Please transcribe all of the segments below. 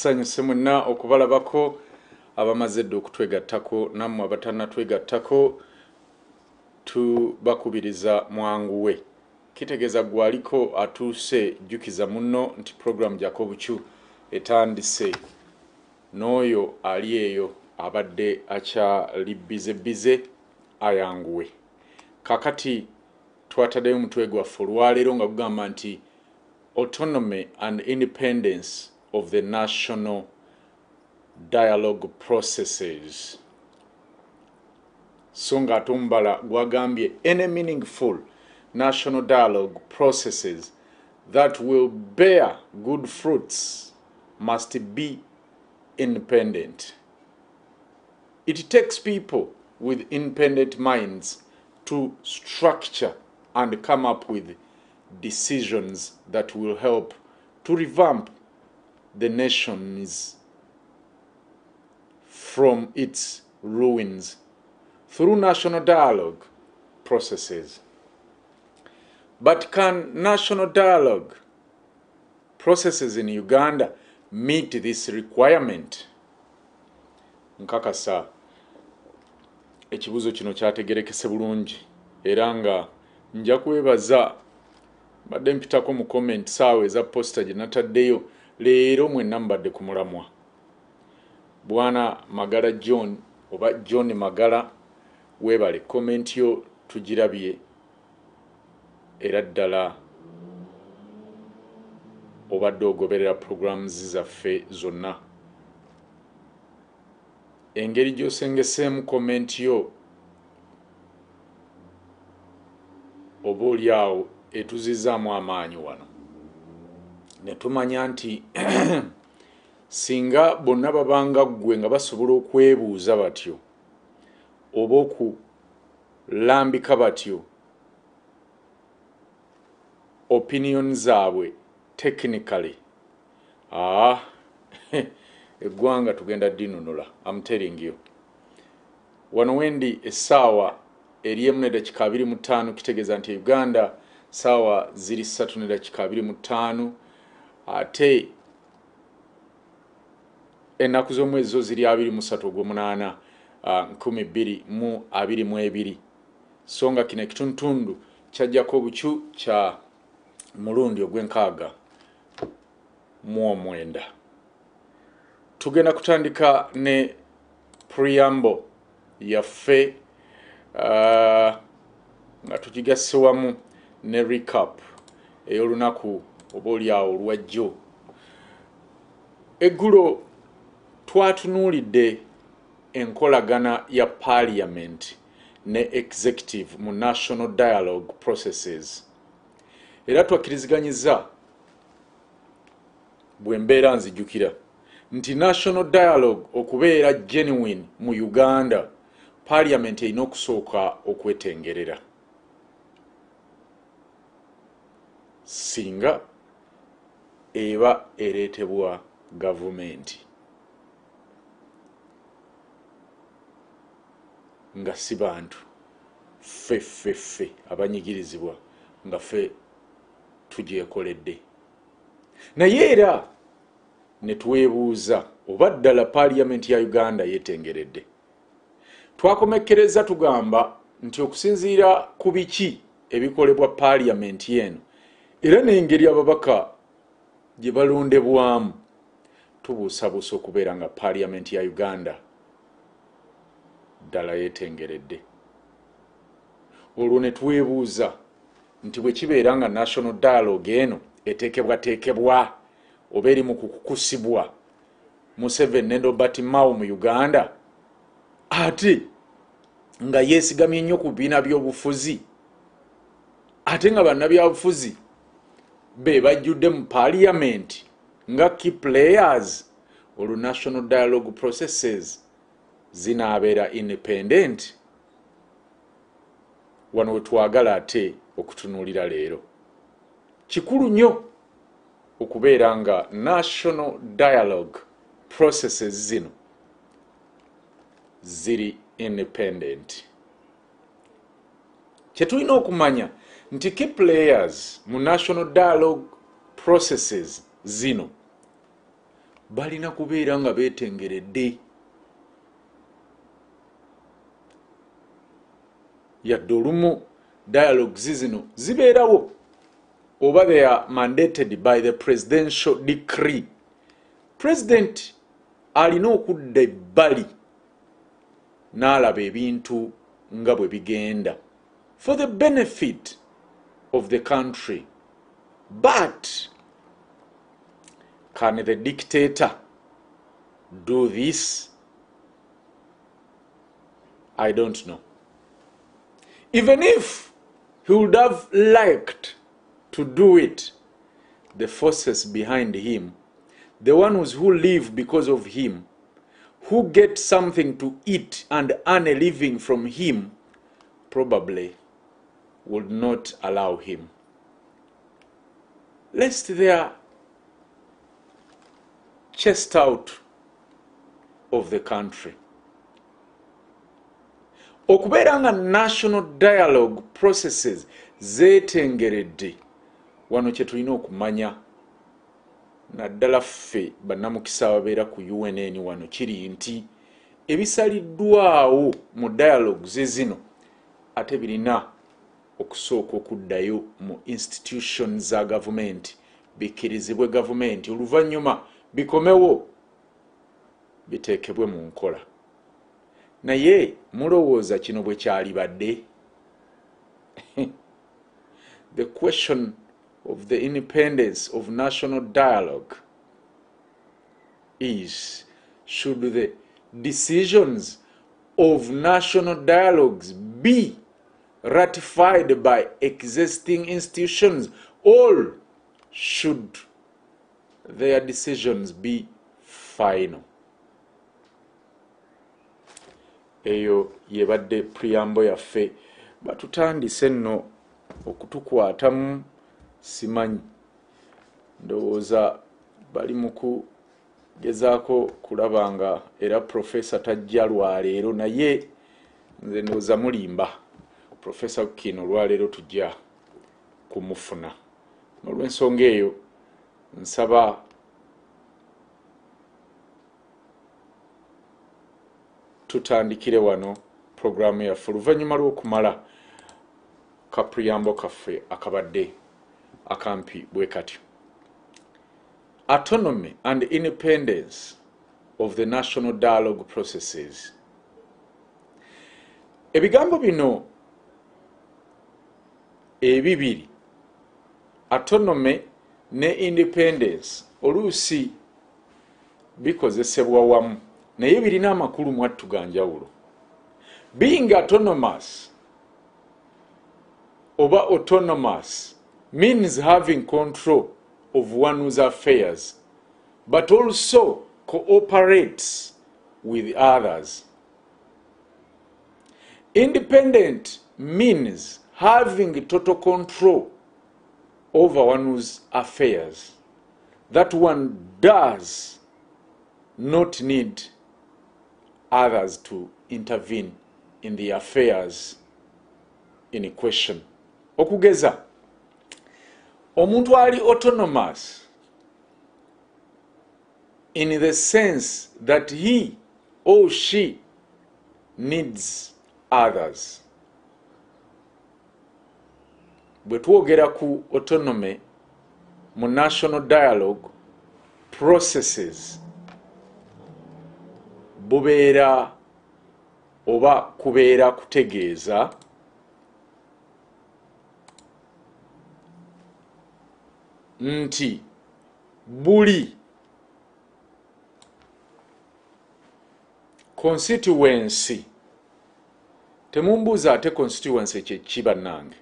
tusanyuse mwenna okubalabako abamaze dde okutwegattako nammwe abatanatwegattako tubakubiriza mwanguwe. Kitegeeza gwaliko atuuse jjukiza munno nti puroguramu jako bukyu etandise n'oyo ali eyo abadde akyali bize bize ayanguwe. Kakati twataddeyo omutwe gwaffe olwaleero nga gugamba nti autonomy and independence of the national dialogue processes. So nga ate omubala gwagambye any meaningful national dialogue processes that will bear good fruits must be independent. It takes people with independent minds to structure and come up with decisions that will help to revamp the nations from its ruins through national dialogue processes. But can national dialogue processes in Uganda meet this requirement? nkakasa ekibuzo kino kyategerekese bulungi era nga nja kwebaza mbadde mpitako mu comment saawa eza posita gye nataddeyo leero mwenna mubadde ku mulamwa. Bwana magala john oba john magala weebale comment yo tugirabye. Era ddala obadde ogoberera programs zaffe zonna. Engeri gy'osengeseemu comment yo oba oli awo etuzizaamu amaanyi wano ne tumanya nti singa bonna babanga ggwe nga basobola okwebuuza batyo oba okulambika batyo opinion zaabwe technically aa eggwanga tugenda dinunula amteringiyo wano wendi essaawa eri emu nedakika abiri mu ttaano kitegeeza nti uganda saawa ziri ssatu nedakika abiri mu ttaano ate ennaku z'omwezi zo ziri abiri mu ssatu ogw'omunaana nkumi bbiri mu abiri mu ebiri. So nga kino ekitundutundu kyajjako obukyu kya mulundi ogw'enkaaga mu omwenda. Tugenda kutandika ne preamble yaffe uh, nga tugigasse wamu ne recap ey'olunaku oba oliawo olwajjo eggulo twatunuulidde enkolagana ya parliament ne executive mu national dialogue processes. Era twakkirizganyiza bwe mbeera nzijjukira nti national dialogue okubeera genuine mu uganda parliament erina okusooka okwetengerera. Singa eba ereetebwa gavumenti nga si bantu ffe ffe ffe abanyigirizibwa nga ffe tugyekoledde. Naye era ne twebuuza oba ddala paliyamenti ya uganda yeetengeredde? Twakomekkereza tugamba nti okusinziira ku biki ebikolebwa paliyamenti eno era n'engeri ababaka gye balondebwamu tubuusabuusa okubeera nga paliyamenti ya uganda ddala yeetengeredde. Olwo ne twebuuza nti bwe kibeera nga national dialogue eno eteekebwateekebwa oba eri mu kukukusibwa museven ne robert mao mu uganda ate nga yeesigamye nnyo ku bibiina by'obufuzi ate nga bannabyabufuzi be bajjudde mu parliament nga key players. Olwo national dialogue processes zinaabeera independent. Wano we twagala ate okutunuulira leero. Kikulu nnyo okubeera nga national dialogue processes zino ziri independent. Kyetulina okumanya nti key players mu national dialogue processes zino balina kubeera nga beetengeredde yadde olumu dialogues zino zibeerawo oba they are mandated by the presidential decree. President alina okudda ebbali n'alaba ebintu nga bwe bigenda. For the benefit of the country. But can the dictator do this? I don't know. Even if he would have liked to do it the forces behind him the ones who live because of him who get something to eat and earn a living from him probably would not allow him. Lest they are chased out of the country. Okubeera nga national dialogue processes zeetengeredde wano kye tulina okumanya. Naddala ffe bannamukisa ababeera ku unn wano kiri nti ebisaliddwawo mu dialogue ze zino ate birina okusooka okuddayo mu institution za gavumenti bikkirizibwe gavumenti oluvannyuma bikomewo biteekebwe mu nkola. Naye mulowooza kino bwe kyalibadde the question of the independence of national dialogue is should the decisions of national dialogues be ratified by existing institutions or should their decisions be final. Eyo yebadde preambo yaffe batutandise nno okutukwatamu simanyi. Ndowooza bali mu kugezaako kulaba nga era profesa tajja lwaleero naye nze ndowooza mulimba profesa kino olwaleero tujja kumufuna. N'olwensonga eyo nsaba tutandikire wano puroguramu yaffe. Oluvannyuma lw'okumala kapuyambo kaffe akabadde akampi bwe katyo autonomy and independence of the national dialogue processes. Ebigambo bino ebibiri autonomy ne independence oluusi bikozesebwa wamu. Naye birina amakulu mwattu ga njawulo. Being autonomous oba autonomous means having control of one's affairs but also cooperates with others. Independent means having total control over one's affairs. That one does not need others to intervene in the affairs in question. Okugeza omuntu autonomous in the sense that he or she needs others bwe twogera ku autonomy mu national dialogue processes bubeera oba kubeera kutegeeza nti buli constituency temumbuuza ate constituency kyeki bannange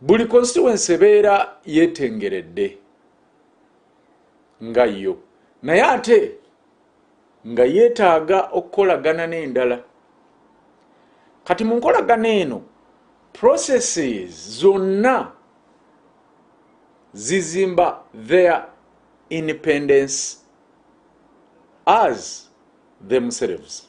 buli constituency ebeera yeetengeredde. Nga yo. Naye ate nga yeetaaga okukolagana n'endala. Kati mu nkolagana eno processes zonna zizimba their independence as themselves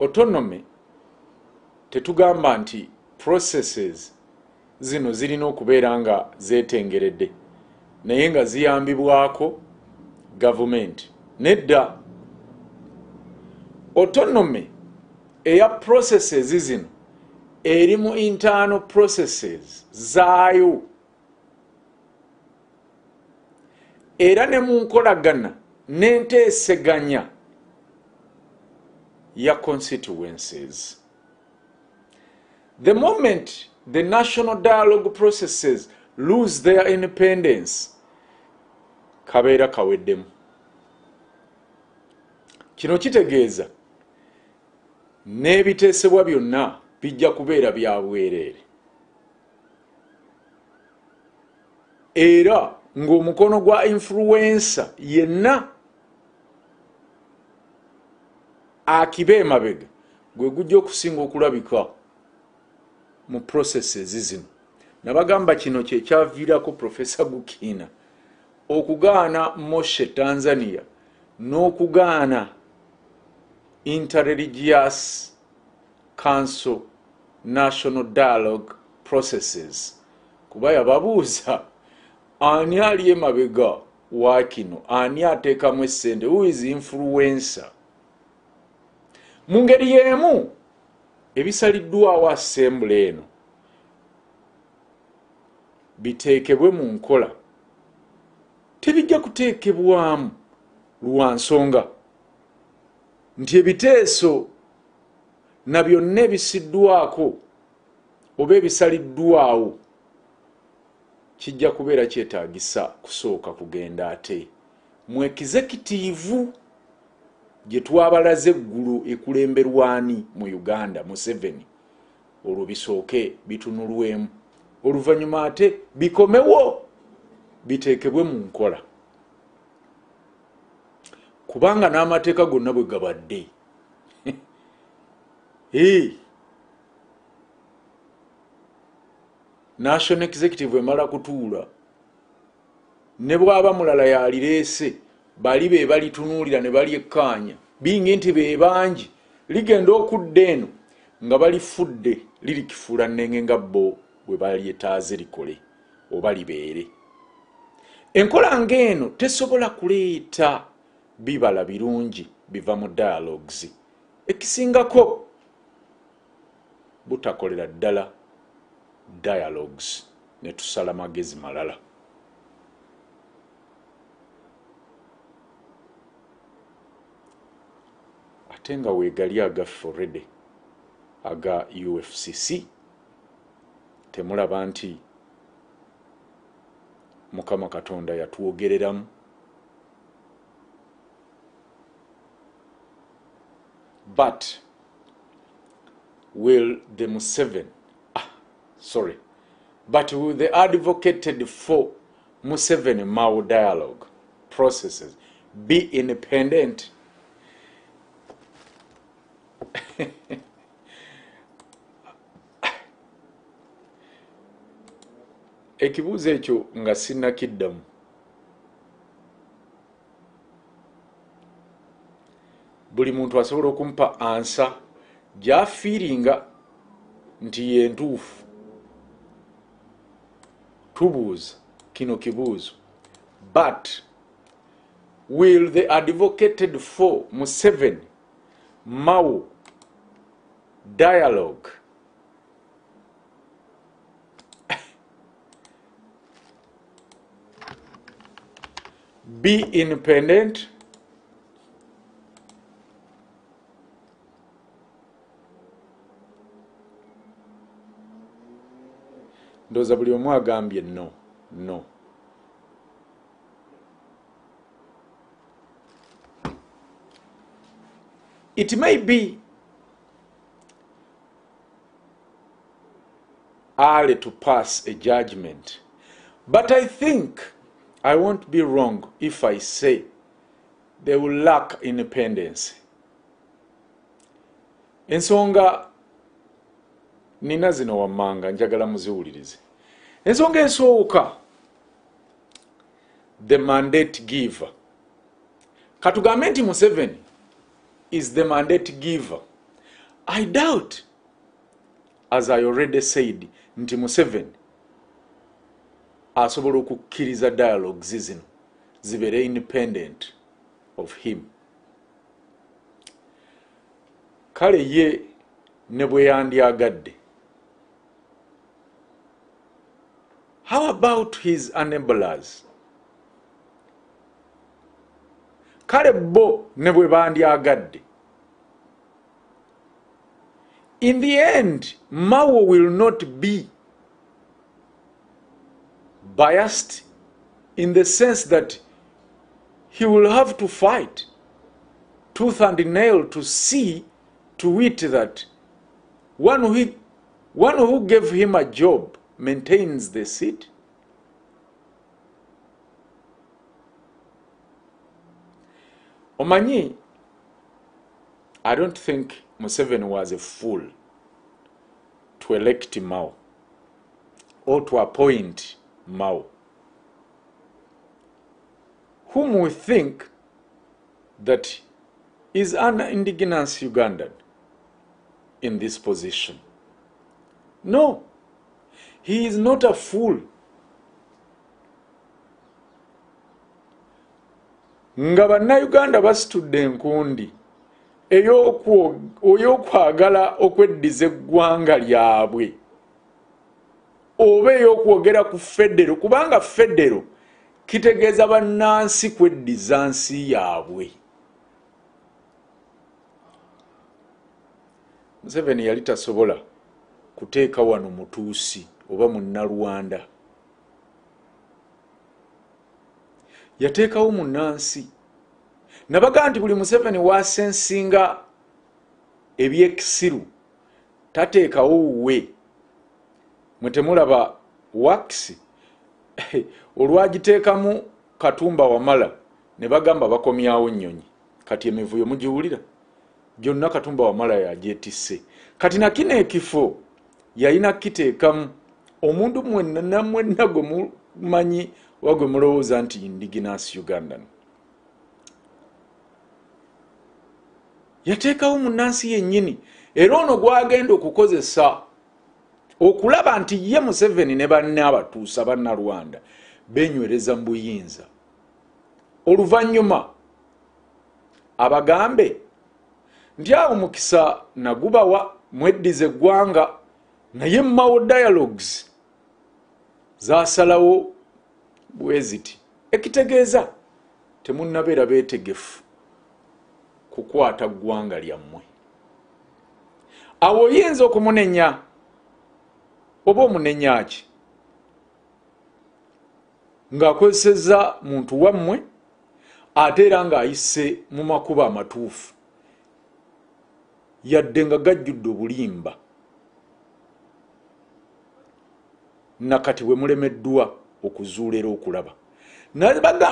autonomy tetugamba nti processes zino zirina okubeera nga zetengeredde naye nga ziyambibwako gavumenti nedda autonomy eya processes zino eri mu internal processes zaayo. Era ne mu nkolagana n'enteeseganya ya constituencies. The moment the national dialogue processes lose their independence kabeera kaweddemu. Kino kitegeeza n'ebiteesebwa byonna bijja kubeera bya bwereere era ng'omukono gwa influensa yenna akiba emabega gwe gujja okusinga okulabika mu processes zino nabagamba kino kyekyaviirako profesa gukiina okugaana moshe tanzania n'okugaana interreligious council national dialogue processes. Kuba yababuuza ani ali emabega wa kino? Ani ateekamu essente? Who is influencer mu ngeri y'emu ebisaliddwawo assembule eno biteekebwe mu nkola. Tebijja kuteekebwamu lwa nsonga. Nti ebiteeso na byonna ebisiddwako oba ebisaliddwawo kijja kubeera kyetaagisa kusooka kugenda ate. Mu ekizekitiivu gye twabalaze eggulu ekulemberwani mu uganda museveni. Olwo bisooke bitunulwemu. Oluvannyuma ate bikomewo biteekebwe mu nkola. Kubanga n'amateeka gonna bwe gabadde. National executive emala kutuula. Ne bw'aba mulala yalireese bali be balitunuulira ne balyekkaanya bingi nti be bangi. Ligenda okudda eno nga balifudde lirikifuula nnenge nga bo bwe balyetaaze likole oba libeere. Enkola ng'eno tesobola kuleeta bibala birungi biva mu dialogues. Ekisingako butakolera ddala dialogues ne tusala magezi malala ate nga weegali agaffe already aga ufcc temulaba nti mukama katonda yatwogereramu. But will the museven ah, sorry. But will the advocated for museven mao dialogue processes be independent ekibuuzo ekyo nga sinnakiddamu. Buli muntu asobola okumpa ansa gyafiiringa nti yentuufu tubuuza kino kibuuzo. But will the advocated for museven mao dialogue. Be independent. Ndowooza buli omu agambye no no. It may be early to pass a judgment. But i think i won't be wrong if i say they will lack independence. Ensonga nina zino wammanga njagala muziwulirize. Ensonga esooka the mandate giver. Katugambe nti museveni is the mandate giver. I doubt as i already said nti museveni asobola okukkiriza dialogues zino zibeere independent of him. Kale ye ne bwe yandyagadde how about his enablers? Kale bo ne bwe bandyagadde in the end mao will not be biased in the sense that he will have to fight tooth and nail to see to it that one who, one who gave him a job maintains the seat. Omanyi, I don't think Museveni was a fool to elect Mao or to appoint Mao, whom we think that is an indigenous Ugandan in this position. No, he is not a fool. nga bannayuganda basitudde enkundi ey'okwagala okweddiza eggwanga lyabwe oba ey'okwogera ku federo kubanga federo kitegeeza bannansi kweddiza nsi yaabwe. Museveni yali tasobola kuteeka wano mutuusi oba munnalwanda. Yateekawo munnansi nabaga nti buli museveni wasensinga ebyekisiru tateekawo wuwe. Mwe temulaba wakisi olwagiteekamu katumba wamala ne bagamba bakomyawo nnyonyi kati emivuyo mugiwulira. Gyonna katumba wamala yagyetisse. Kati nakino ekifo yalina kiteekamu. Omuntu mwenna namwenna gwe mumanyi oba gwe mulowooza nti indigenous ugandan yateekawo munnansi yennyini. Era ono gwagenda okukozesa okulaba nti ye museveni ne banne abatuusa bannalwanda benywereza mu buyinza. Oluvannyuma abagambe nti awo mukisa nagubawa mweddiza eggwanga naye mmawo dialogues zasalawo bwe ziti. Ekitegeeza temunnabeera beetegefu kukwata ggwanga lyammwe. Awo oyinza okumunenya oba omunenya ki? Ng'akozeseza muntu wammwe ate era ng'ayise mu makubo amatuufu. Yadde nga gajjudde obulimba. Nakati bwe mulemeddwa okuzuula era okulaba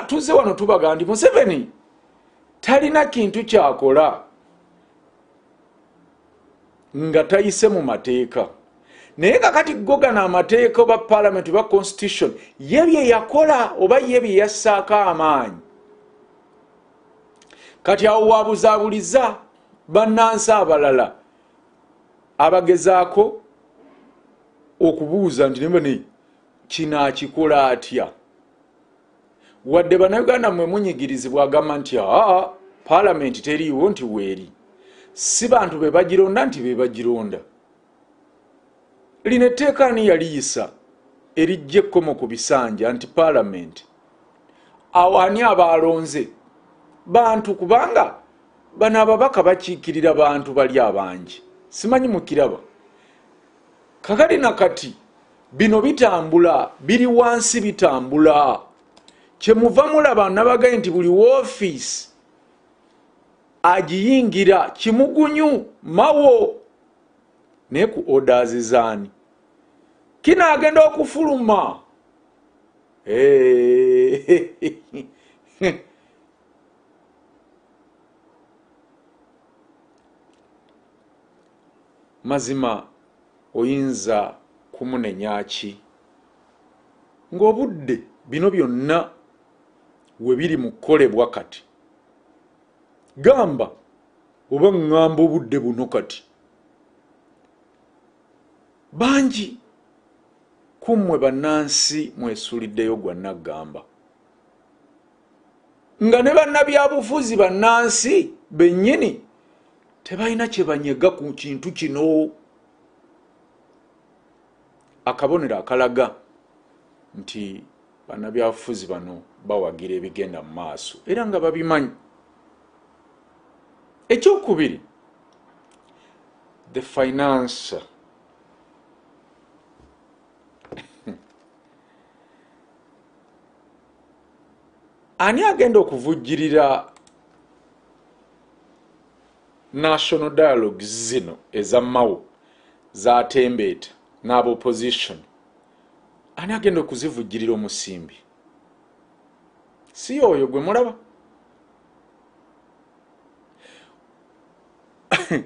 tuze wano tubaga nti museveni talina kintu kyakola nga tayise mu mateeka. Naye kakati gogana amateeka oba palamenti oba constitution ye bye yakola oba ye bye yassaako amaanyi. Kati awo wabuzaabuliza bannansi abalala abagezaako okubuuza nti nebane kino akikola atya wadde bannayuganda mwe munyigirizibwa agamba nti aa palamenti teriiwo nti weeri. Si bantu be bagironda nti be bagironda lino etteeka ani yaliyisa erijja ekkomo ku bisanja nti palamenti awo ani abalonze bantu kubanga bano ababaka bakiikirira bantu bali abangi. Simanyi mukiraba. Kakati nakati bino bitambula biri wansi bitambula kyemuva mulaba nabagaye nti buli woofiisi agiyingira kimugunyu mawo naye ku orders zaani. Kinaagenda okufuluma. Mazima oyinza kumunenya ki? Ng'obudde bino byonna we biri mu kukolebwa kati. Gamba oba ŋŋamba obudde buno kati. Bangi kummwe bannansi mwesuuliddeyo gwa naggamba nga ne bannabyabufuzi bannansi bennyini tebalina kye banyega ku kintu kino. Akabonero akalaga nti bannabyabufuzi bano bawagira ebigenda mu maaso era nga babimanyi. Ekyokubiri the finance ani agenda okuvujjirira national dialogues zino ezammawo zatembeeta n'aba opposition? Ani agenda okuzivujjirira omusimbi si oyo gwe mulaba.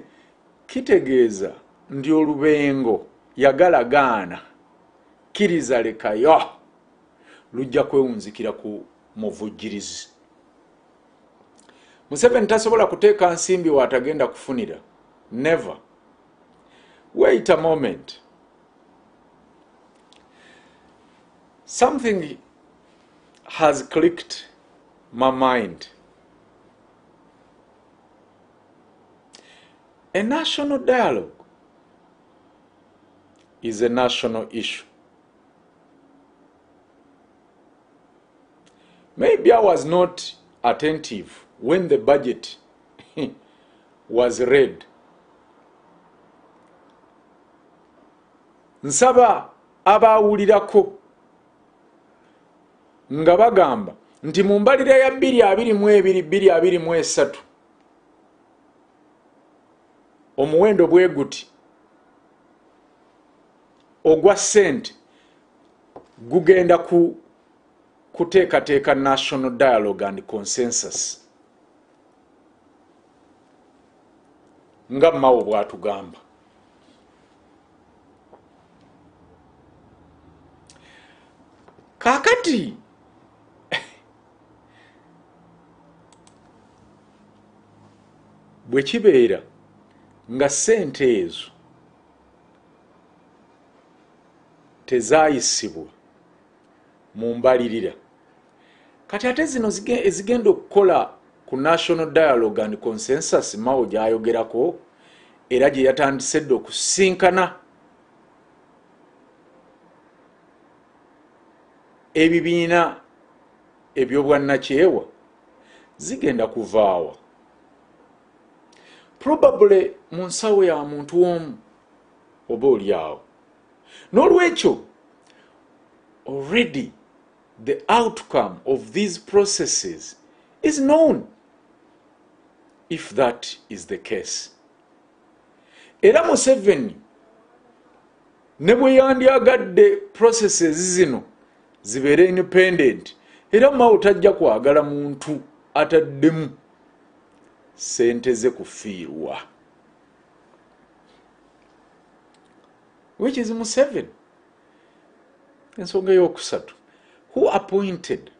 Kitegeeza ndi olubengo yagalagaana. Kkiriza lekayo lujja kwewunzikira ku muvujjirizi. Museveni tasobola kuteeka nsimbi waatagenda kufunira. Never. Wait a moment. Something has clicked my mind. A national dialogue is a national issue. Maybe i was not attentive when the budget was read. Nsaba abaawulirako nga bagamba nti mu mbalira ya 2223 omuwendo bwe guti ogwa ssente gugenda ku kuteekateeka national dialogue and consensus. Nga mawo bwatugamba. Kaakati bwe kibeera nga ssente ezo tezaayisibwa mu mbalirira. Kati ate zino ezigenda okukola ku national dialogue and consensus mawo gyayogerako era gye yatandise dde okusinkana ebibiina ebyobwannakyewa zigenda kuvaawa probably mu nsawo ya muntu omu oba oli awo. N'olwekyo already the outcome of these processes is known if that is the case. Era museveni ne bwe yandyagadde processes zino zibeere independent era mawo tajja kwagala muntu ataddemu sente ze kufiirwa. Which is museveni ensonga eyokusatu who appointed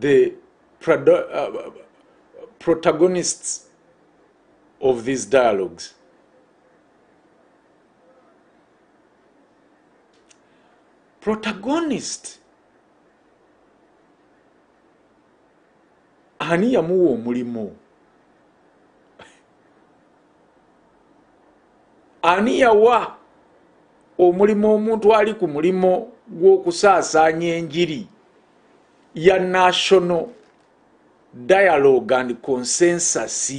the uh, protagonists of these dialogues? Protagonist ani yamuwa omulimu? Ani yawa omulimu omuntu ali ku mulimo gw'okusaasaanya enjiri ya national dialogue and consensus?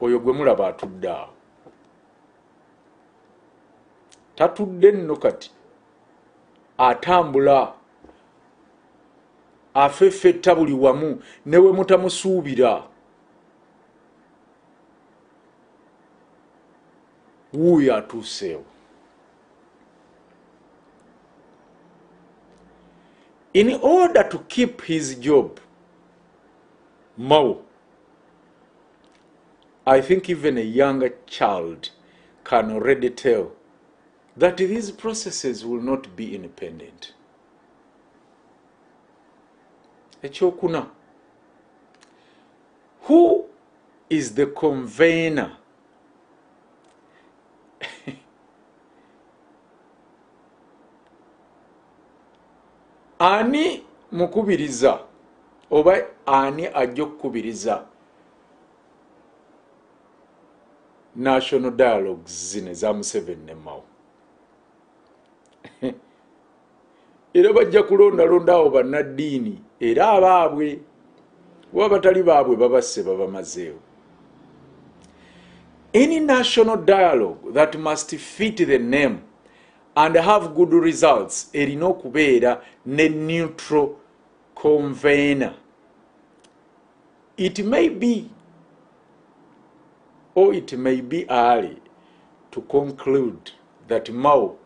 Oyo gwe mulaba atudde awo. Tatudde nno kati atambula afeffetta buli wamu newe mutamusuubira. Wuuyo atuuseewo. In order to keep his job mao i think even a younger child can already tell that these processes will not be independent ekyokuna. Who is the convener? Ani mukubiriza oba ani ajja okukubiriza? National dialogues zine za museveni nemawo era bajja kulondalonda awo bannaddiini era abaabwe oba batali baabwe babasse babamazeewo any national dialogue that must fit the name and have good results erina okubeera ne neutral convener. It may be or it may be early to conclude that mao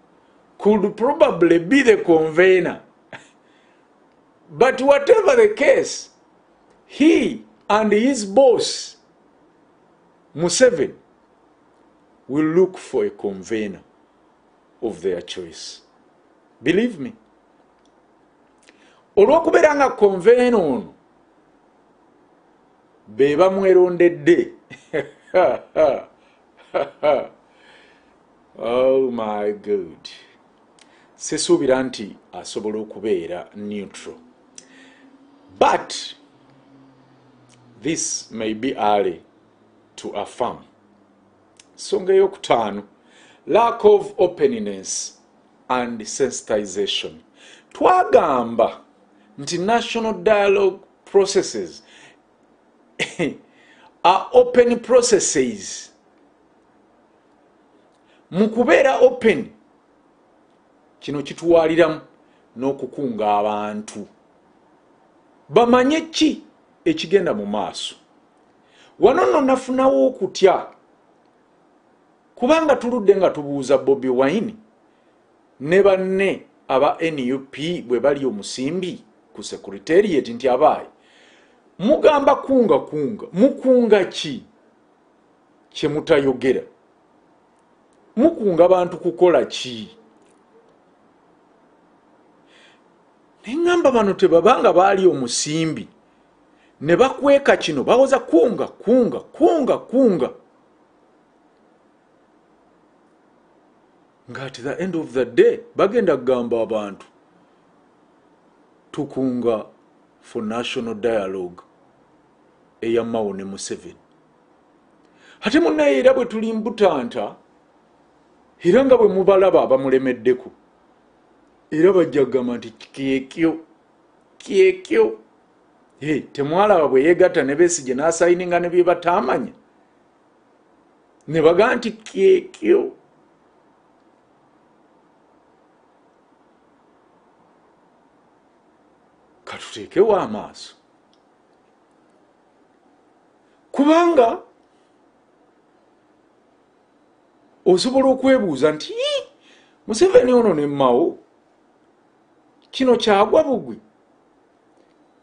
could probably be the convener. But whatever the case he and his boss museveni will look for a convener of their choice. Believe me. Olw'okubeera nga convener ono be bamwerondedde. Oh my good sesuubira nti asobola okubeera neutral. But this may be early to affirm. Nsonga eyokutaano lack of openness and sensitization. Twagamba nti national dialogue processes are open processes. Mu kubeera open kino kituwaliramu n'okukunga abantu. Bamanye ki ekigenda mu maaso? Wano nno nafunawo okutya. Kubanga tuludde nga tubuuza bobi wine ne banne aba nup bwe bali omusimbi ku securitariat nti abaayi mugamba kunga kunga mukunga ki kyemutayogera mukunga bantu kukola ki neŋŋamba bano tebabanga baali omusimbi. Ne bakweka kino bawoza kunga kunga kunga kunga. Nga at the end of the day bagenda kugamba abantu tukunga for national dialogue eya mao ne museveni. Ate munaye era bwe tuli mbutanta era nga bwe mubalaba abamulemeddeko era bajja kugamba nti kyekyo kyekyo. Temwalaba bwe yegatta ne besije n'asayininga ne bye bataamanya. Ne bagaa nti kyekyo. Katuteekewo amaaso. Kubanga osobola okwebuuza nti museveni ono ne mawo kino kyagwa bugwi.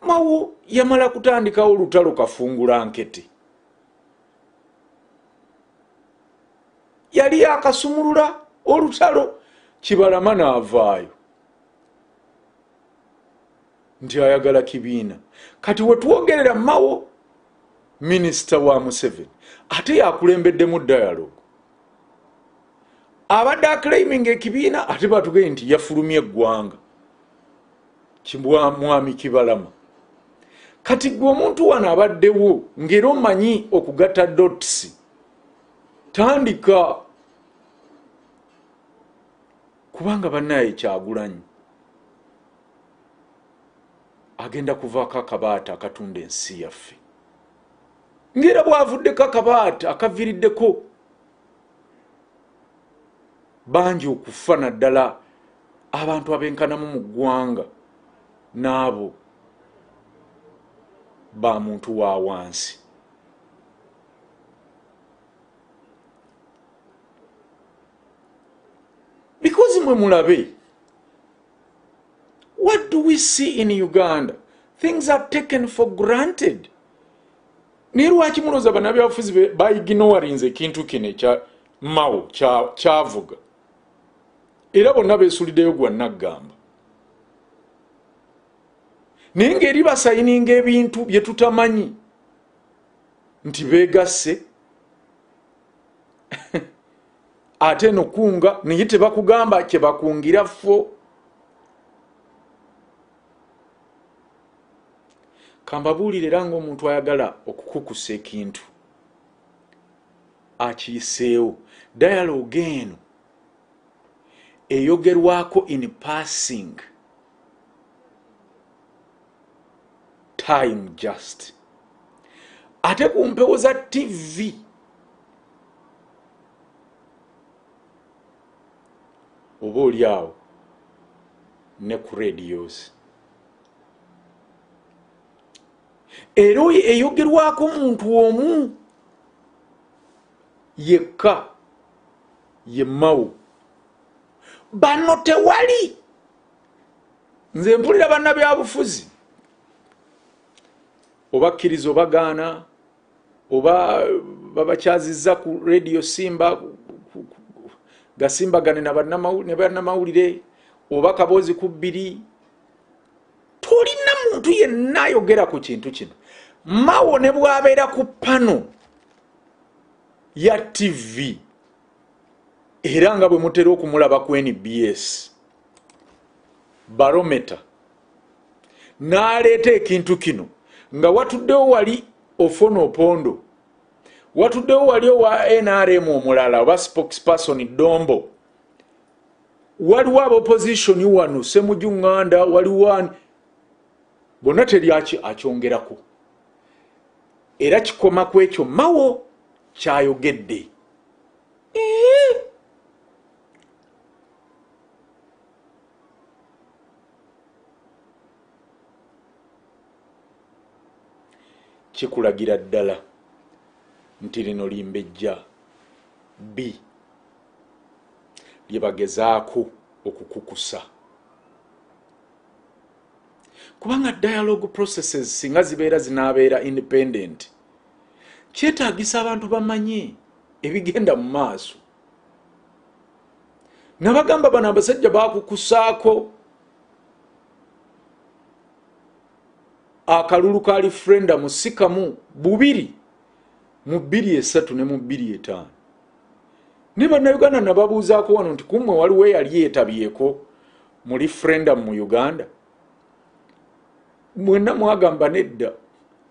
Mawo yamala kutandikawo olutalo kafungula nkete. Yali yakasumulula olutalo kibalama n'avaayo. Nti ayagala kibiina. Kati wetwogerera mawo minisita wa museveni ate yakulembeddemu dialogue. Abadde aclaiminga ekibiina ate batugee nti yafulumya eggwanga kimwami kibalama kati gwe omuntu wano abaddewo ngaera omanyi okugatta dots tandika kubanga bannaye kyagulanyi. Agenda kuvaako akabaata akatunda ensi yaffe. Ngaera bwavuddeko akabaata akaviiriddeko bangi okufa naddala abantu abenkanamu mu ggwanga n'abo ba muntu wa wansi. Because mwe mulabe what do we see in uganda? Things are taken for granted. Naye lwaki mulooza bannabyabufuzi baiginowarinze ekintu kino ekya mawo kyavuga? Era bonna beesuliddeyo gwannaggamba naye ngaeri basayininga ebintu bye tutamanyi. Nti beegasse ate nokunga naye tebakugamba kyebakungira fo. Kambabuulire era ngaomuntu ayagala okukukusa ekintu. Akiyiseewo. Dialogue eno eyogerwako in passing time just. Ate ku mpewo za tv oba oli awo? Ne ku radios. Era eyogerwako muntu omu? Yekka. Ye mawo bano tewali. Nze mpulira bannabyabufuzi oba kkiriza obagaana oba babakyaziza ku radio simba gasimbagane ne bannamawulire oba kaboozi ku bbiri tolina muntu yenna ayogera ku kintu kino. Mawo ne bwabeera ku pano ya tv era nga bwe mutera okumulaba ku nbs barometa n'aleeta ekintu kino nga watuddewo wali ofona opondo. Watuddewo wali owa nrm omulala oba spokesperson dombo. Waliwo abaoppositioni wano semujuŋŋanda waliwo bonna teri akyongerako. Era kikoma ku ekyo mawo kyayogedde kikulagira ddala nti lino limbejja. B lyebagezaako okukukusa. Kubanga dialogue processes singa zibeera zinaabeera independent kyetaagisa abantu bamanye ebigenda mu maaso. Nabagamba bano abasajja bakukusaako akalulu ka referendamu si kamu bubiri mu bbiri esatu ne mu bbiri etaano. Ne bannayuganda nababuuzaako wano nti kummwe waliwo eyali yeetabyeko mu referendum mu uganda? Mwenna mwagamba nedda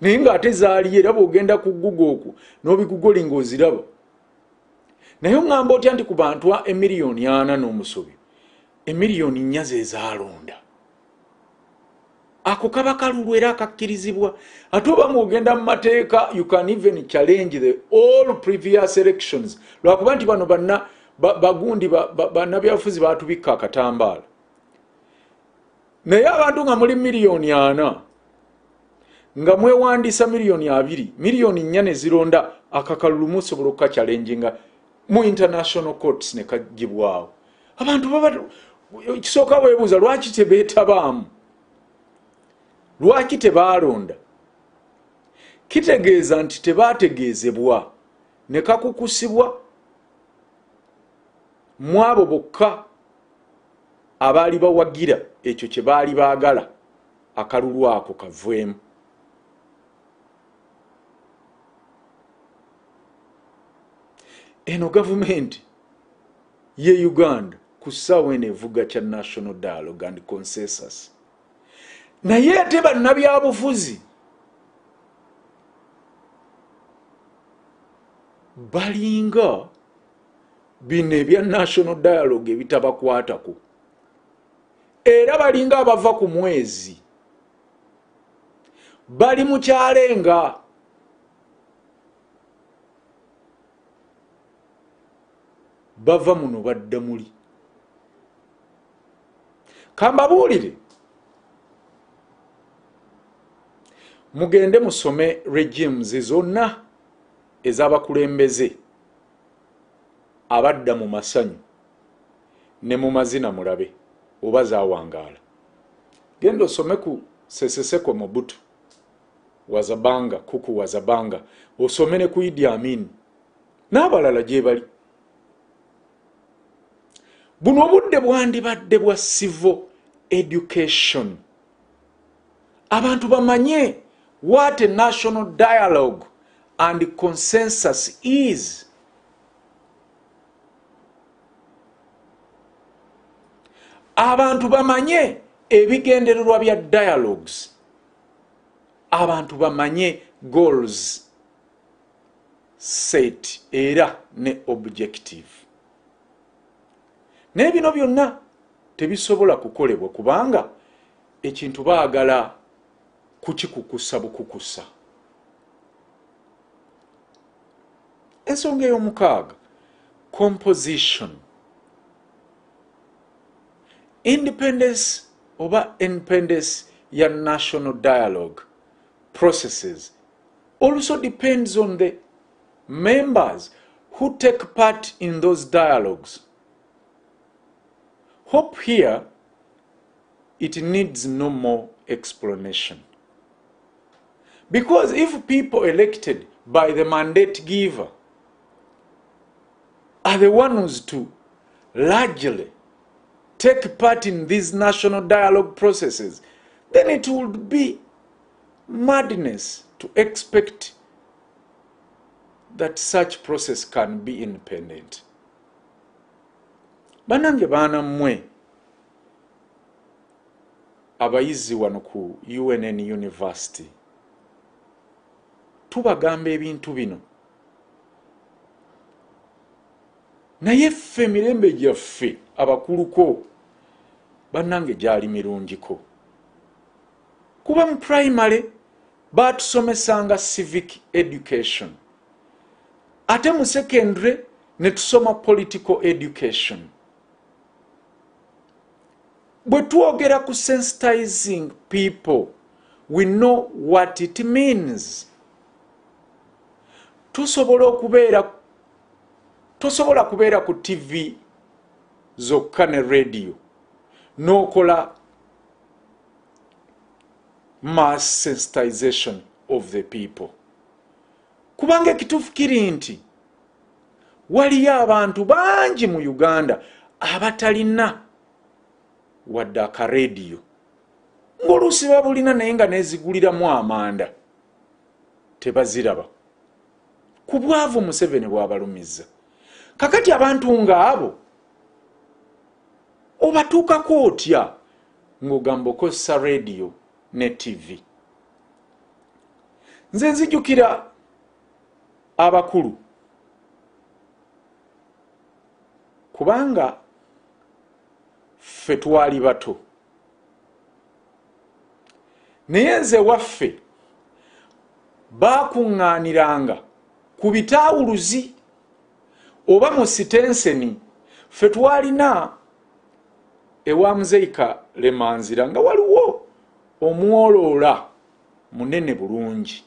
naye ngaate zaaliyo era bwogenda ku gugo okwo n'obigugoli ngaoziraba naye oŋŋamba otya nti ku bantu emiliyoni ana n'omusobi emiliyoni nnya zezaalonda ako kaba kalulu era akakkirizibwa. Ate oba muogenda mu mateeka you can even challenge the all previous elections. Lwakuba nti bano bagundi bannabyafuzi batubikka akatambaala. Naye abantu nga muli miliyoni ana nga mwewandisa miliyoni abiri miliyoni nnya nezironda akakalulu musobola okukachallenginga mu international courts nekagibwawo abantu kisooka webuuza lwaki tebetabaamu lwaki tebaalonda? Kitegeeza nti tebaategeezebwa ne kakukusibwa mu abo bokka abaali bawagira ekyo kye baali baagala akalulu ako kaveemu eno gavumenti ye uganda ku ssaawa eno evuga kya national dialogue and consensus naye ate bannabyabufuzi balinga bino ebya national dialogue ebitabakwatako. Era balinga abava ku mwezi. Bali mukyalenga bava muno badda muli. Kambabuulire mugende musome regimes zonna ez'abakulembeze abadda mu masanyu ne mu mazina mulabe oba zawangaala genda osome ku seseseko mubutu wazabanga kuku wazabanga osome ne ku idi amin n'abalala gye bali. Buno obudde bwandibadde bwa civil education. Abantu bamanye what a national dialogue and consensus is. abantu bamanye ebigendererwa bya dialogues abantu bamanye goals set era ne objective naye bino byonna tebisobola kukolebwa kubanga ekintu baagala kukikukusa bukukusa. Ensonga ey'omukaaga composition independence oba independence ya national dialogue processes also depends on the members who take part in those dialogues. Hope here it needs no more explanation because if people elected by the mandate giver are the ones to largely take part in these national dialogue processes, then it would be madness to expect that such process can be independent. banange baana mmwe abayizi wano ku unn university tubagamba ebintu bino. Naye ffe emirembe gyaffe abakuluko bannange gyali mirungiko kuba mu primary batusomesanga civic education. Ate mu secondary ne tusoma political education. Bwe twogera ku sensitizing people we know what it means tusobola okubeera tosobola kubeera ku tv zokka ne radio n'okola mass sensitization of the people. Kubanga ekituufu kiri nti waliyo abantu bangi mu uganda abatalina wadde akarediyo ng'oluusi babulina naye nga neeziguliramu amanda tebaziraba ku bwavu museveni bw'abalumiza. Kakati abantu ng'abo obatuukako otya ng'ogamba okozesa rediyo ne tv nze nzijukira abakulu. Kubanga ffe twali bato. Naye nze waffe baakuŋŋaaniranga ku bitaawuluzi oba mu sitenseni ffe twalina ewa muzeika lemanzira nga waliwo omwoloola munene bulungi.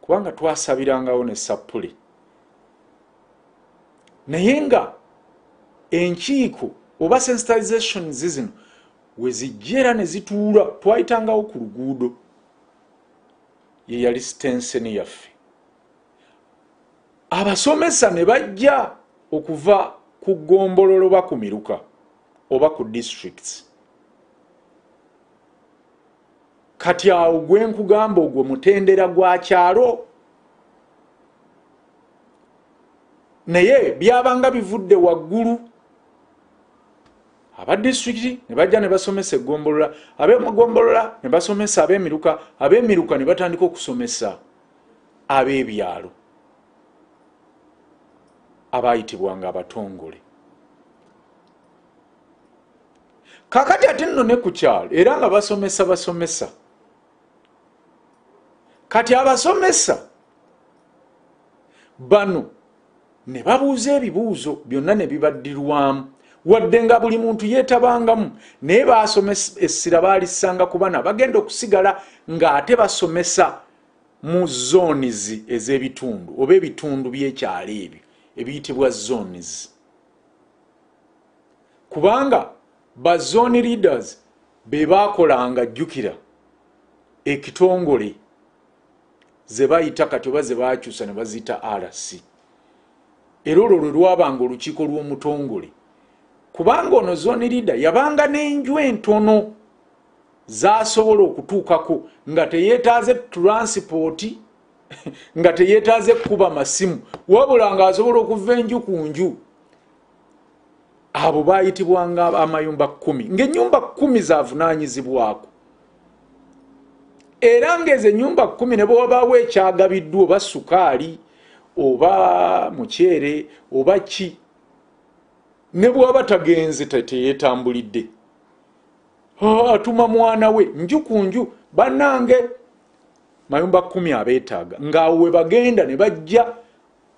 Kubanga twasabirangawo ne sappule naye nga enkiiko oba sensitizations zino wezijja era ne zituula twayitangawo ku luguudo ye yali sitenseni yaffe abasomesa ne bajja okuva ku gombololo ba ku miruka oba ku districts. Kati awo gwe nkugamba ogwo mutendera gwa kyalo. Naye byabanga bivudde waggulu aba disitulikiti ne bajja ne basomesa egombolola abegombolola ne basomesa ab'emiruka ab'emiruka ne batandika okusomesa ab'ebyalo abayitibwanga abatongole. Kakati ate nno ne ku kyalo era nga basomesa basomesa. Kati abasomesa bano ne babuuza ebibuuzo byonna ne bibaddirwamu. Wadde nga buli muntu yeetabangamu naye basomesa essira baalisanga ku bana bagenda okusigala ng'ate basomesa mu zoonizi ez'ebitundu oba ebitundu by'ekyalo ebyo ebiyitibwa zones. Kubanga ba zone leaders be bakolanga jjukira ekitongole ze bayita kati oba ze bakyusa ne baziyita rc era olwo lwe lwabanga olukiiko lw'omutongole kubanga ono zone leader yabanga n'enju entono zasobola okutuukako nga teyeetaaze transipooti nga teyeetaaze kukuba masimu wabula nga asobola okuva enju ku nju abo bayitibwanga amayumba kkumi. Ngaenyumba kkumi zavunanyizibwako era ngaezo enyumba kumi ne bwabaawo ekyagabiddwa oba sukaali oba mukyere oba ki ne bwaba tagenze teyeetambulidde atuma mwana we nju ku nju bannange mayumba kumi abeetaaga. Ngaawo we bagenda ne bajja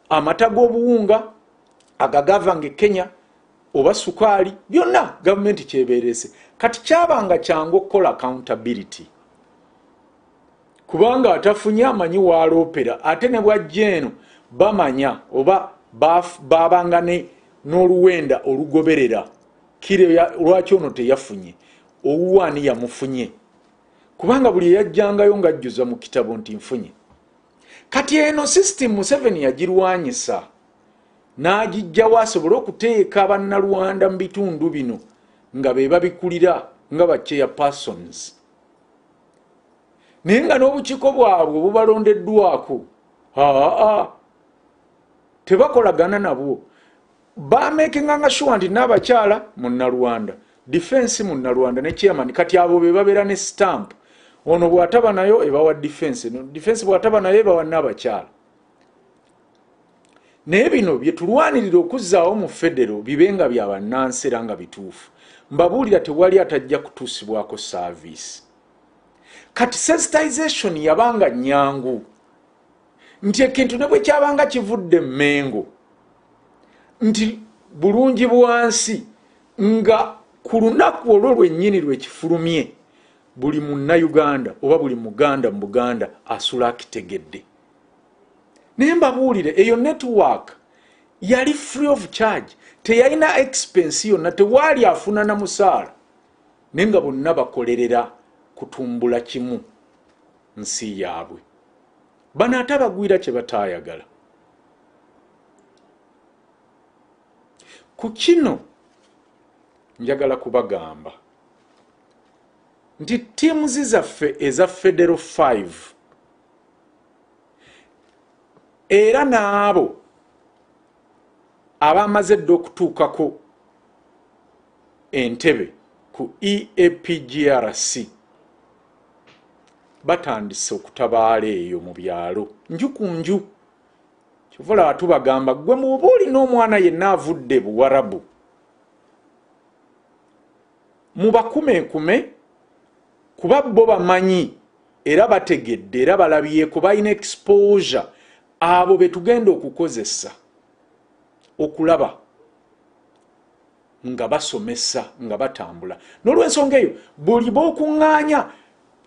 amata g'obuwunga agagava e kenya oba sukaali byonna gavumenti kyebeerese. Kati kyabanga kyangu okukola accountability. Kubanga atafunye amanyi waaloopera ate ne bwajja eno bamanya oba babanga n'oluwenda olugoberera. Kire lwaki ono teyafunye? Owuwaani yamufunye kubanga buli eyajjangayo ng'ajjuza mu kitabo nti nfunye. Kati eno system museveni yagirwanyisa n'agijjawo asobole okuteeka bannalwanda mu bitundu bino nga be babikulira nga bacheya persons naye nga n'obukiiko bwabwe bubalondeddwako aa tebakolagana nabwo. Bamakinganga sure nti n'abakyala munnalwanda defense munnalwanda ne chairman kati abo be babeera ne stamp ono bwataba nayo ebawa defense defense bwataba nayo ebawa n'abakyala naye bino byetulwanirira okuzzaawo mu federo bibe nga byabannansi era nga bituufu. Mbabuulira tewali atajja kutuusibwako saaviisi kati sensitization yabanga nyangu nti ekintu ne bwe kyabanga kivudde mmengo nti bulungi bwansi nga ku lunaku olwo lwennyini lwekifulumye buli munnayuganda oba buli muganda mu buganda asula akitegedde. Naye mbabuulire eyo network yali free of charge teyalina expense yonna tewaali afuna na musaala. Naye nga bonna bakolerera kutumbula kimu nsi yaabwe. Bano ate abagwira kye bataayagala. Ku kino njagala kubagamba nti tiimuzi zaffe eza federo 5 era n'abo abamaze dde okutuukako entebe ku eapgrc batandise okutabaala eyo mu byalo. Nju ku nju kivulaba tubagamba gwe muba olina omwana yenna avudde buwarabu mubakumekume kuba bo bamanyi era bategedde era balabyeko balina exposure abo betugenda okukozesa okulaba nga basomesa nga batambula. N'olwensonga eyo buli bokuŋŋaanya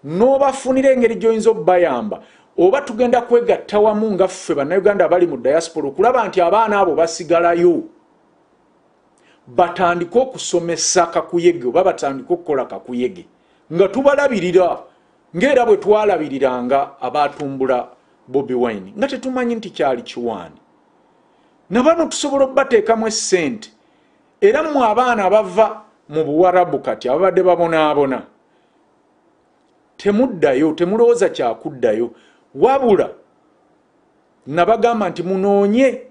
n'obafunira engeri gy'oyinza okubayamba oba tugenda kwegatta wamu nga ffe bannayuganda abali mu diaspora okulaba nti abaana abo basigalayo batandike okusomesa kakuyege oba batandike okukola kakuyege nga tubalabirira ngaera bwe twalabiriranga abatumbula bobi wine nga tetumanyi nti kyali kiwaani. Nabano tusobola okubateekamu essente era mmwe abaana abava mu buwarabu kati ababadde babonaabona. Temuddayo temulowooza kyakuddayo wabula nabagamba nti munoonye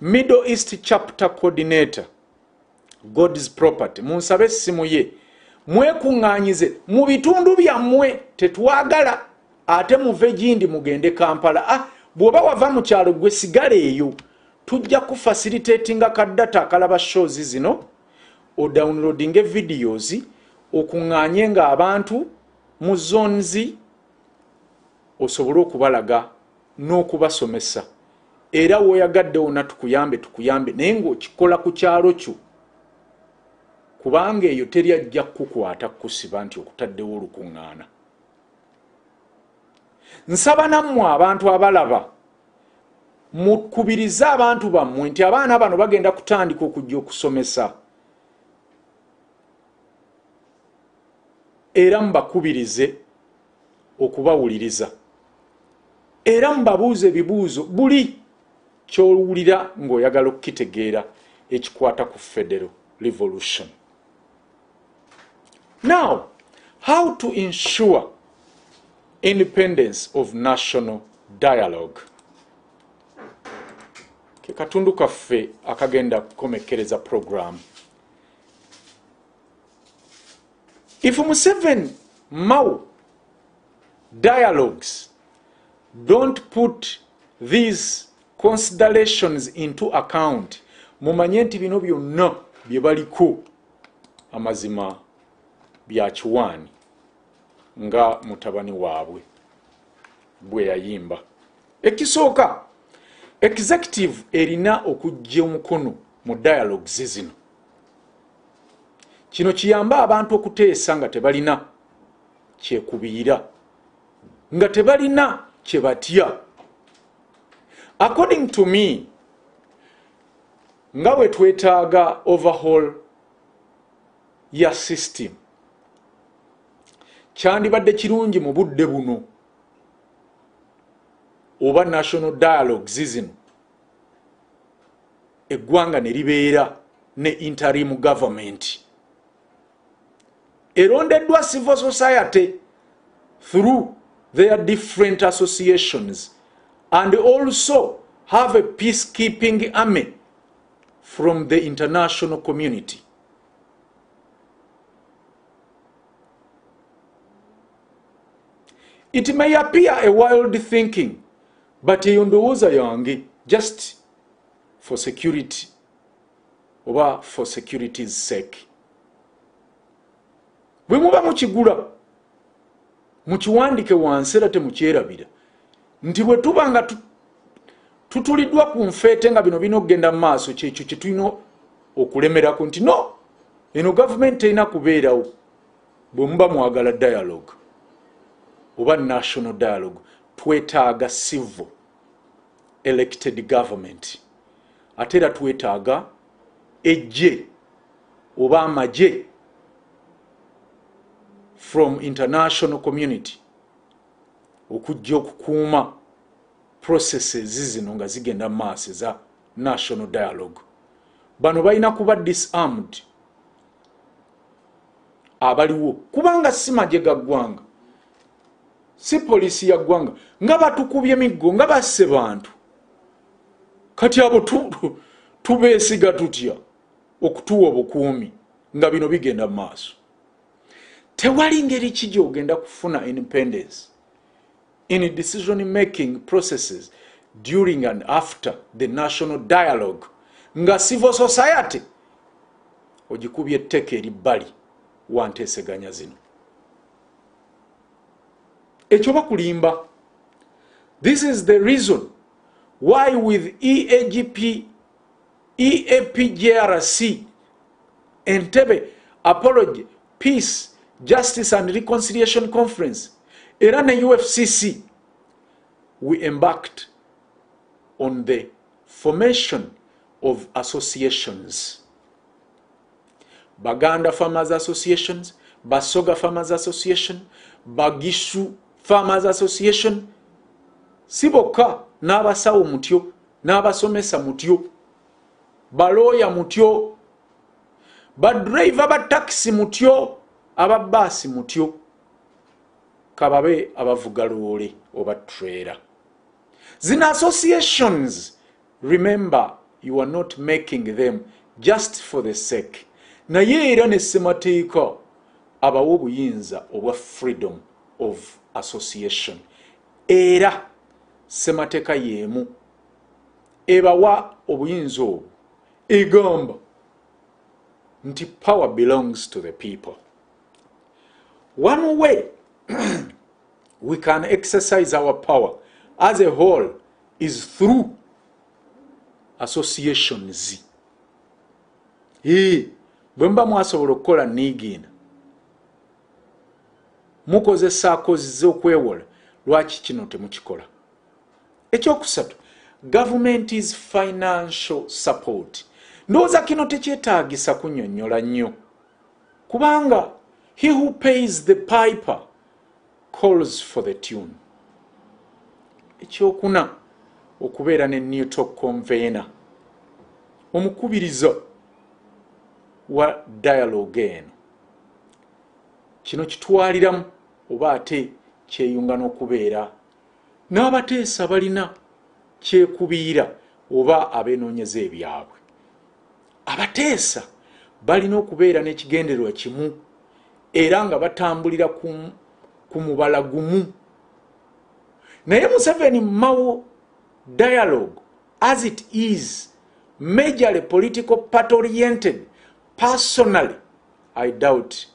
middle east chapter coordinator god's property munsabe essimu ye mwekuŋŋaanyize. Mu bitundu byammwe tetwagala ate muve gindi mugende kampala. Ah, bw'oba wava mu kyalo gwe sigala eyo tujja kufacilitatinga kaddata akalaba shows zino odownloadinga videos okuŋŋaanye nga abantu mu zonzi osobole okubalaga n'okubasomesa. Era woyagadde wona tukuyambe naye ngaokikola ku kyalo kyo kubanga eyo teri ajja kukukwata kukusiba nti okutaddewo olukuŋŋaana nsaba nammwe abantu abalaba mukubirize abantu bammwe nti abaana bano bagenda kutandika okujja okusomesa. Era mubakubirize okubawuliriza. Era mubabuuza ebibuuzo buli kyowulira ng'oyagala okukitegeera ekikwata ku federal revolution now how to ensure independence of national dialogue? Ke katundu kaffe akagenda kukomekereza program. If museveni mau dialogues don't put these considerations into account. Mumanye nti bino byonna bye baliko amazima byakiwaani nga mutabani waabwe bwe yayimba. Ekisooka executive erina okujja omukono mu dialogues zino. Kino kiyambe abantu okuteesa nga tebalina kyekubiira nga tebalina kyebatya according to me nga bwe twetaaga overhaul ya system kyandibadde kirungi mu budde buno oba national dialogues zino eggwanga ne libeera ne interim government. Erondeddwa civil society through their different associations and also have a peacekeeping army from the international community it may appear a wild thinking but eyo ndowooza yange just for security oba for security's sake. Bwe muba mukigula mukiwandike wansi era temukyerabira. Nti bwe tuba nga tutuliddwa ku nfeete nga bino birina okugenda mu maaso kyekyo kyetulina okulemerako nti no eno gavumenti terina kubeerawo. Bwe muba mwagala dialogue oba national dialogue twetaaga civil elected government. Ate era twetaaga ejje oba amagye from international community okujja okukuuma processes zino nga zigenda maaso eza national dialogue. Bano balina kuba disarmed. Abaliwo kubanga si magye ga ggwanga si poliisi ya ggwanga nga batukubye miggo nga basse bantu. Kati abo tubeesiga tutya okutuwa obukuumi nga bino bigenda mu maaso? Tewali ngeri ki gyogenda kufuna independence? In decision making processes during and after the national dialogue nga civil society ogikubye etteka eri bbali wanteeseganya zino ekyo bakulimba this is the reason why with eagp eapgrc entebe apology peace justice and reconciliation conference era ne ufcc we embarked on the formation of associations. Baganda farmers associations basoga farmers association bagishu farmers association si bokka n'abasawo mutyo n'abasomesa mutyo balooya mutyo badriva ba takisi mutyo ababaasi mutyo kababe abavuga loole oba trera zino associations remember you are not making them just for the sake. Naye era ne ssemateeka abawa obuyinza obwa freedom of association. Era ssemateeka y'emu. Ebawa obuyinza obwo. Egamba nti power belongs to the people. One way we can exercise our power as a whole is through associations. Bwe muba mwasobola okukola niigiina mukozesaako zize okwewola lwaki kino temukikola? Ekyokusatu government is financial support. Ndowooza kino tekyetaagisa kunyonnyola nnyo. Kubanga he who pays the piper calls for the tune. Ekyokuna okubeera ne newtok convener. Omukubiriza wa dialogue eno. Kino kitwaliramu oba ate kyeyunga n'okubeera. N'abateesa balina kyekubiira oba abeenoonyeza ebyabwe. Abateesa balina okubeera n'ekigendererwa kimu era nga batambulira ku mubala gumu. Naye museveni mao dialogue as it is majorly political part oriented personally i doubt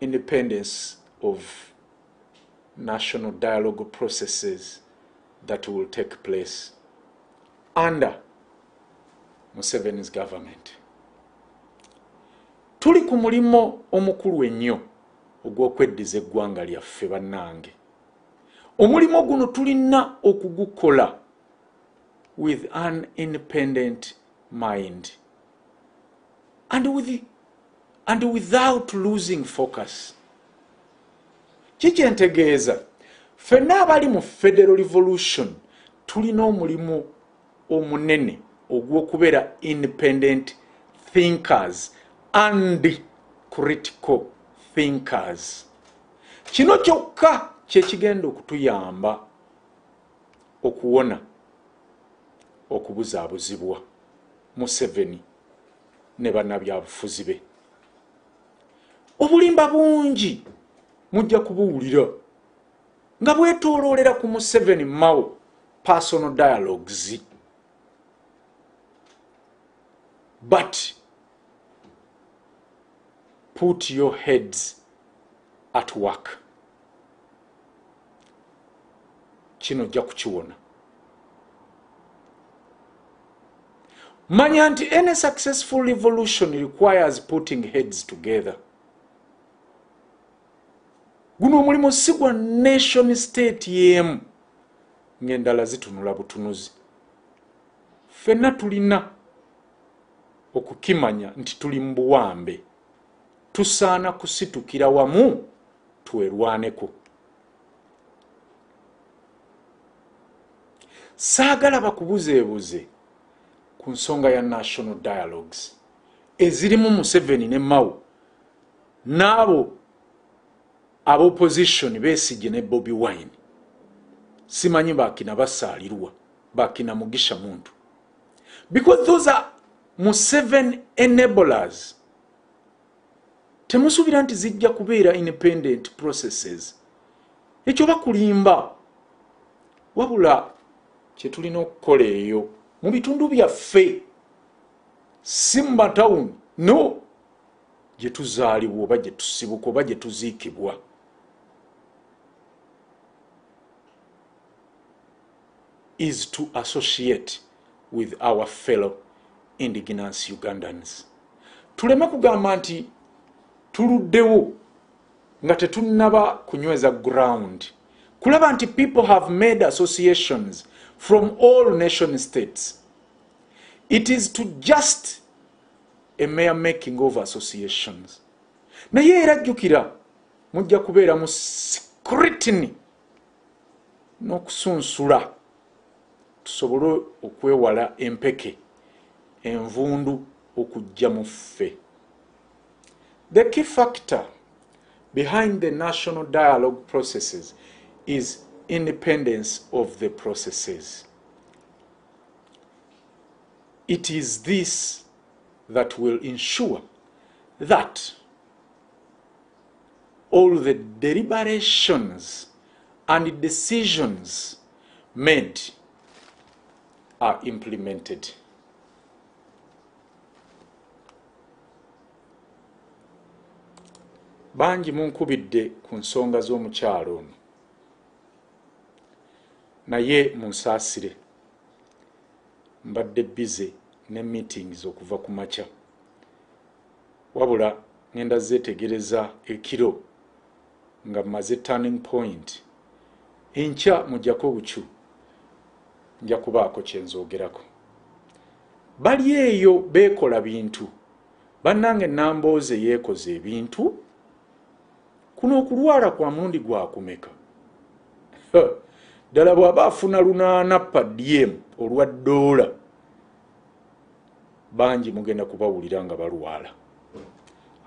independence of national dialogue processes that will take place under museveni's government. Tuli ku mulimo omukulu ennyo ogw'okweddiza eggwanga lyaffe bannange. Omulimo guno tulina okugukola with an independent mind and, with, and without losing focus kikyentegeeza ffenna abali mu federal revolution tulina omulimu omunene ogw'okubeera independent thinkers and critical thinkers. Kino kyokka kyekigenda okutuyamba okuwona okubuzaabuzibwa museveni ne bannabyabufuzi be. Obulimba bungi mujja kubuwulira nga bwetooloolera ku museveni mao personal dialogues. But put your heads at work. Kino ojja kukiwona. Manya nti any successful revolution requires putting heads together guno omulimu si gwa nation state yemu. Ngaendala zitunula butunuzi. Ffenna tulina okukimanya nti tuli mu buwambe. Tusaana kusitukira wamu twerwaneko. Saagala bakubuzeebuze ku nsonga ya national dialogues. Ezirimu museveni ne mao n'abo abopposition besigye ne bobi wine. Simanyi bakina basaalirwa bakina mugisha muntu. Because those are museven enablers. Temusuubira nti zijja kubeera independent processes. Ekyo bakulimba. Wabula kyetulina okukola eyo mu bitundu byaffe si mu matawuni no gye tuzaalibwa oba gye tusibuka oba gye tuziikibwa is to associate with our fellow indigenous ugandans. Tuleme kugamba nti tuluddewo nga tetunaba kunyweza ground. Kulaba nti people have made associations from all nation states. It is to just a mere making of associations. Naye era jjukira mujja kubeera mu scrutiny n'okusunsula tusobole okwewala empeke envundu okujja mu ffe. The key factor behind the national dialogue processes is independence of the processes. It is this that will ensure that all the deliberations and decisions made are implemented. bangi munkubidde ku nsonga z'omukyalo ono. Naye munsaasire. Mbadde bize ne meetings okuva ku makya. Wabula ngenda zeetegereza ekiro nga mmaze turning point. Enkya mujjako bukyu nja kubaako kyenzoogerako bali eyo beekola bintu. Bannange nambooze yeekoze ebintu kuno okulwala kwa mulundi gwakumeka ddala bw'aba afuna lunaana padm olwa ddoola bangi mugenda kubawulira nga balwala.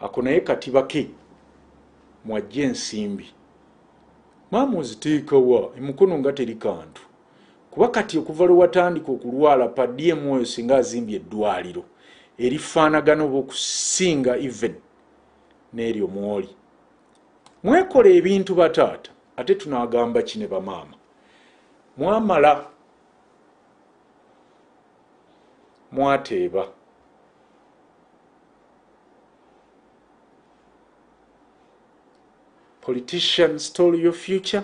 Ako naye katiba ke mwajja ensimbi. Maama oziteekawa emukono nga teri kantu kuba kati okuva lwe watandika okulwala padm oyo singa azimbye eddwaliro erifaanagana oba okusinga even n'eryo mwoli. Mwekola ebintu bataata ate tunagamba kine bamaama mwamala mwateeba. Politician stole your future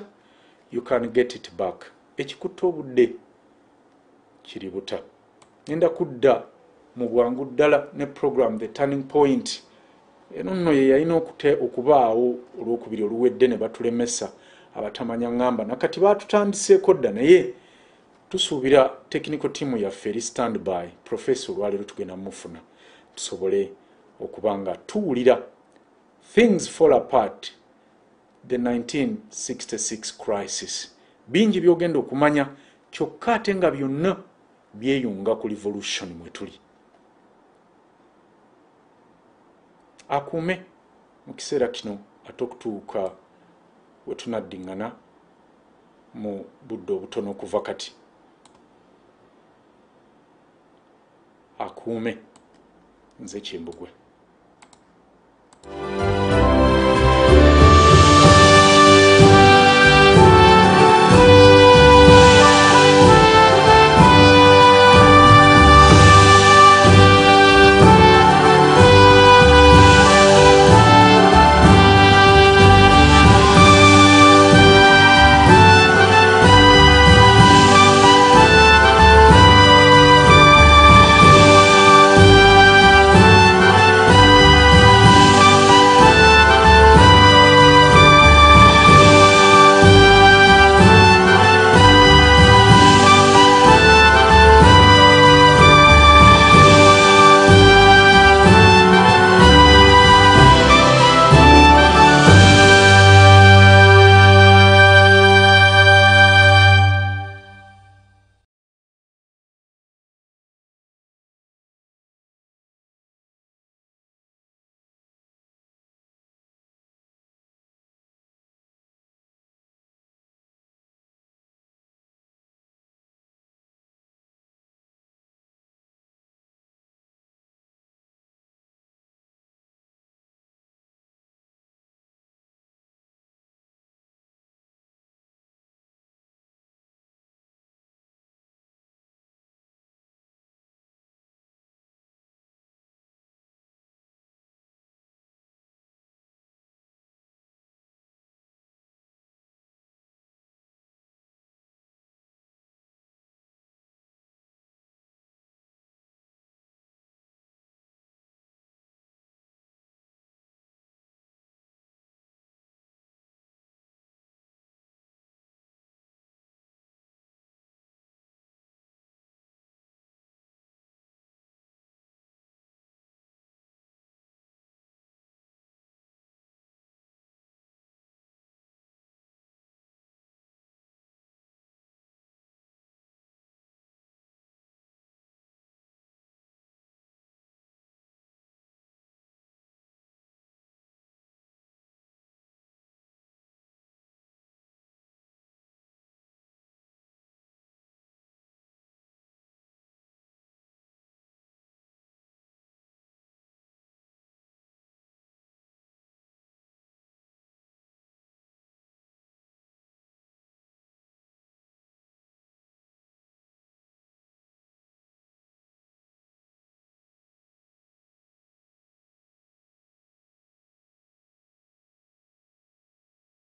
you can get it back ekikutta obudde kiri buta. Ngenda kudda mu bwangu ddala ne program the turning point. Eno nno ye yalina okubaawo olwokubiri oluwedde ne batulemesa abatamanya ŋŋamba. Nakati batutandiseeko dda naye tusuubira technical team yaffe eri stand by professor olwaleero tugenda mufuna. Tusobole okuba nga tuwulira things fall apart the 1966 crisis bingi byogenda okumanya kyokka ate nga byonna byeyunga ku revolution mwe tuli. Akuume mu kiseera kino ate okutuuka we tunaddiŋŋana mu budde obutono okuva kati. Akuume nze kimbugwe